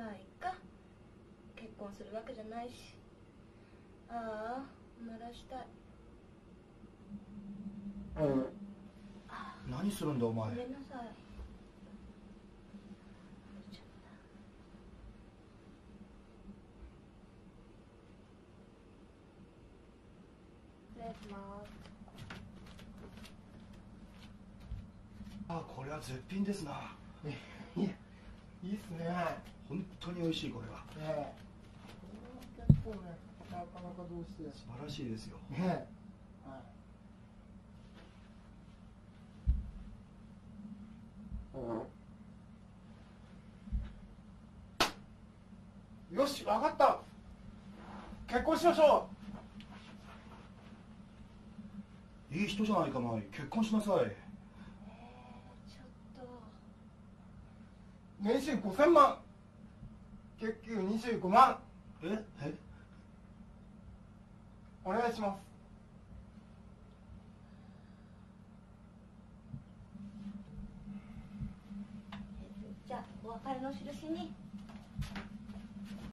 まあいっか結婚するわけじゃないし。ああ鳴らしたい。何するんだお前。ごめんなさい。あこれは絶品ですな。いいっすね本当に美味しいこれは。ええ。これは結構ねなかなかどうして素晴らしいですよ。ねえ。はい。よし分かった。結婚しましょいい人じゃないか舞結婚しなさい。ちょっと。う年収5000万月給25万。え？え？お願いします。じゃあお別れの印に